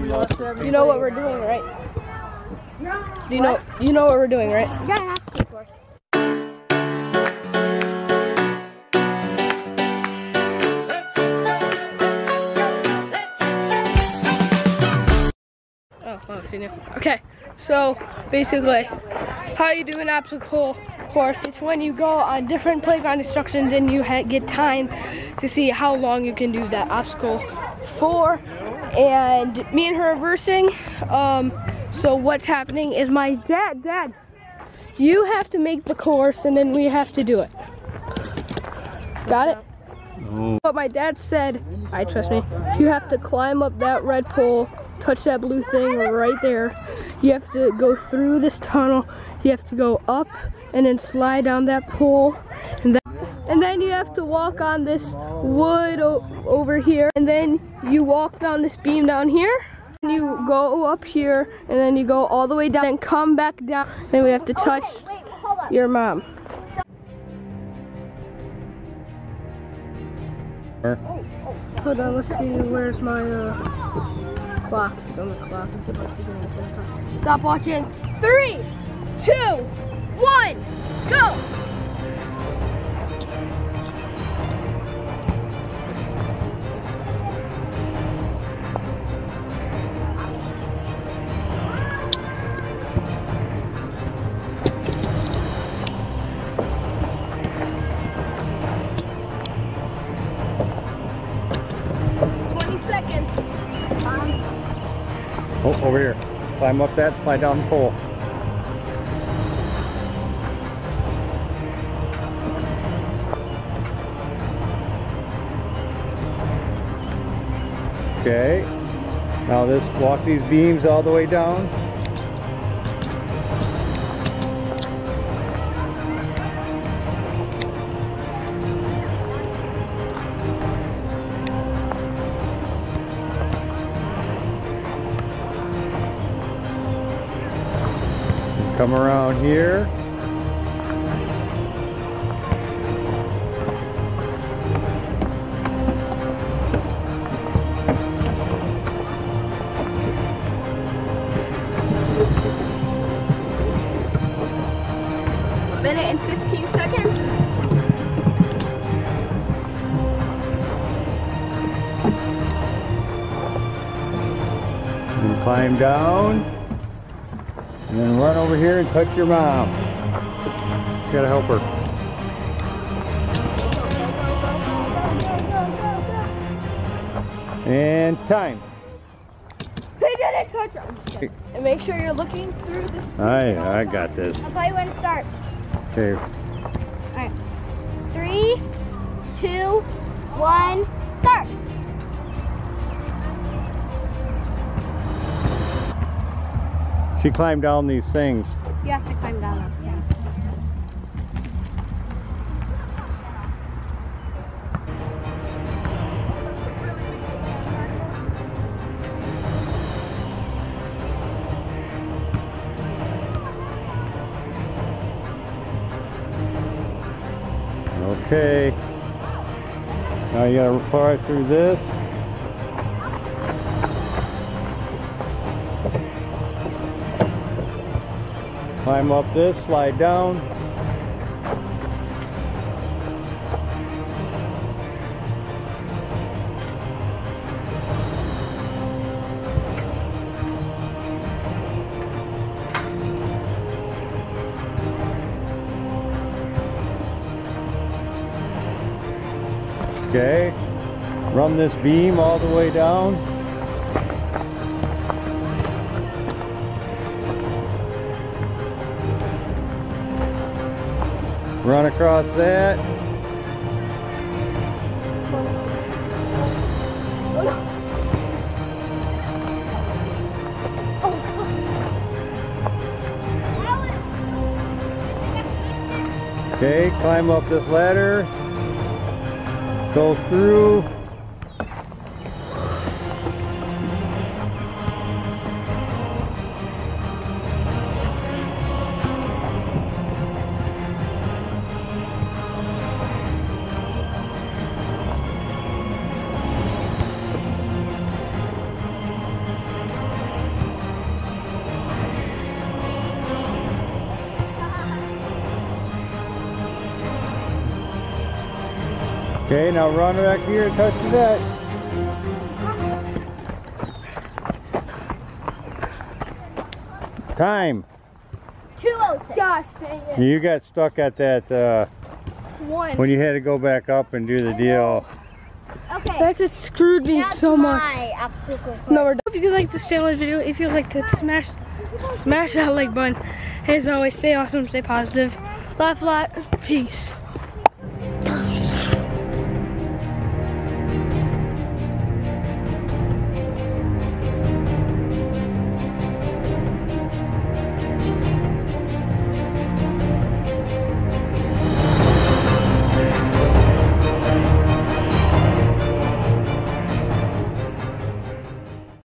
You know what we're doing, right? Do you know you know what we're doing, right? You got an obstacle course. Oh, she knew. Okay, so basically, how you do an obstacle course, it's when you go on different playground instructions and you ha- get time to see how long you can do that obstacle for. And me and her are versing. Um, so what's happening is my dad, dad, you have to make the course and then we have to do it. Got it? But my dad said, I trust me, you have to climb up that red pole, touch that blue thing right there. You have to go through this tunnel. You have to go up and then slide down that pole. And then, and then you have to walk on this wood over here. And then you walk down this beam down here. And you go up here and then you go all the way down and come back down. Then we have to touch Okay, wait, your mom. Hold on, let's see. Where's my uh, clock? It's on the clock. Stop watching. Three, two, one, go! Oh, over here. Climb up that, slide down the pole. Okay. Now this, walk these beams all the way down. Come around here. A minute and 15 seconds. And climb down. And then run over here and touch your mom. Gotta help her. And time. He didn't touch her. I'm just kidding. And make sure you're looking through this. I I got this. I'll tell you when to start. Okay. Alright. Three, two, one, start. She climbed down these things. You have to climb down. Yeah. Okay. Now you gotta fly through this. Climb up this, slide down. Okay. Run this beam all the way down. Run across that. Okay, climb up this ladder. Go through. Okay, now run back here and touch the net. Time. 206. Gosh dang it. You got stuck at that uh, One. when you had to go back up and do the deal. Okay. That just screwed me That's so much. my obstacle course. No, we're done. If you like this challenge video, if you like to smash smash that like button. As always, stay awesome, stay positive. Laugh a lot. Peace.